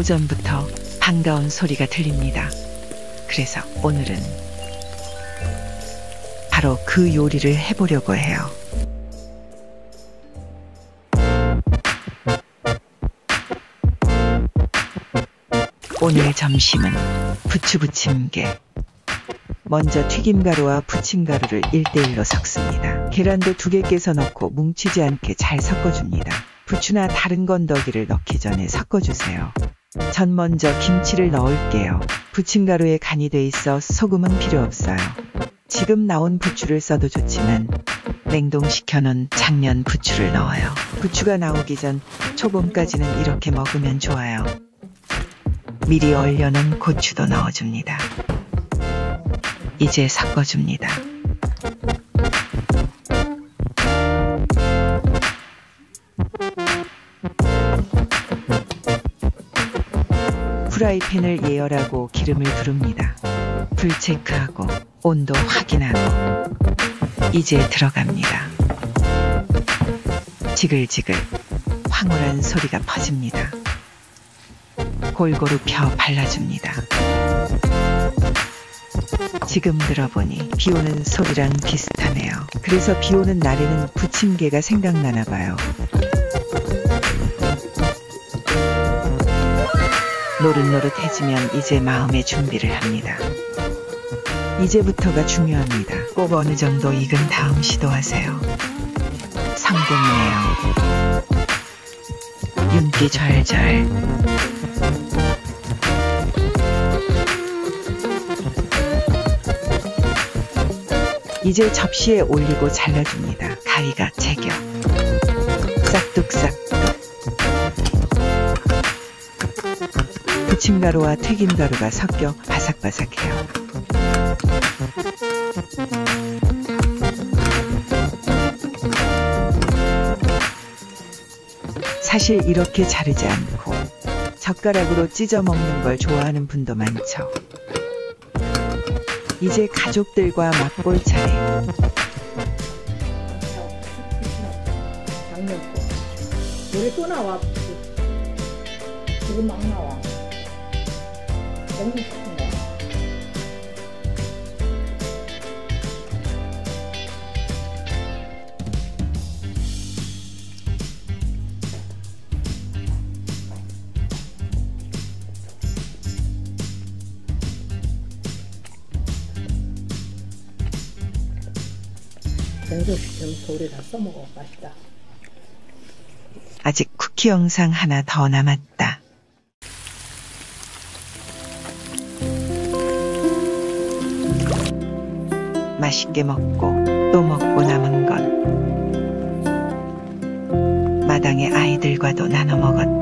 오전부터 반가운 소리가 들립니다. 그래서 오늘은 바로 그 요리를 해보려고 해요. 오늘 점심은 부추 부침개. 먼저 튀김가루와 부침가루를 1대1로 섞습니다. 계란도 두 개 깨서 넣고 뭉치지 않게 잘 섞어줍니다. 부추나 다른 건더기를 넣기 전에 섞어주세요. 전 먼저 김치를 넣을게요. 부침가루에 간이 돼 있어 소금은 필요 없어요. 지금 나온 부추를 써도 좋지만 냉동시켜 놓은 작년 부추를 넣어요. 부추가 나오기 전 초봄까지는 이렇게 먹으면 좋아요. 미리 얼려놓은 고추도 넣어줍니다. 이제 섞어줍니다. 프라이팬을 예열하고 기름을 두릅니다. 불 체크하고 온도 확인하고 이제 들어갑니다. 지글지글 황홀한 소리가 퍼집니다. 골고루 펴 발라줍니다. 지금 들어보니 비 오는 소리랑 비슷하네요. 그래서 비 오는 날에는 부침개가 생각나나 봐요. 노릇노릇해지면 이제 마음의 준비를 합니다. 이제부터가 중요합니다. 꼭 어느 정도 익은 다음 시도하세요. 성공이에요. 윤기 절절. 이제 접시에 올리고 잘라줍니다. 가위가 제격. 싹둑싹 부침가루와 튀김가루가 섞여 바삭바삭해요. 사실 이렇게 자르지 않고 젓가락으로 찢어 먹는 걸 좋아하는 분도 많죠. 이제 가족들과 맛볼 차례. 작년 거. 노래 또 나와. 지금 막 나와. 너무 좋습니다. 돌에 다 써먹어. 맛있다. 아직 쿠키 영상 하나 더 남았다. 맛있게 먹고 또 먹고 남은 건 마당의 아이들과도 나눠 먹었다.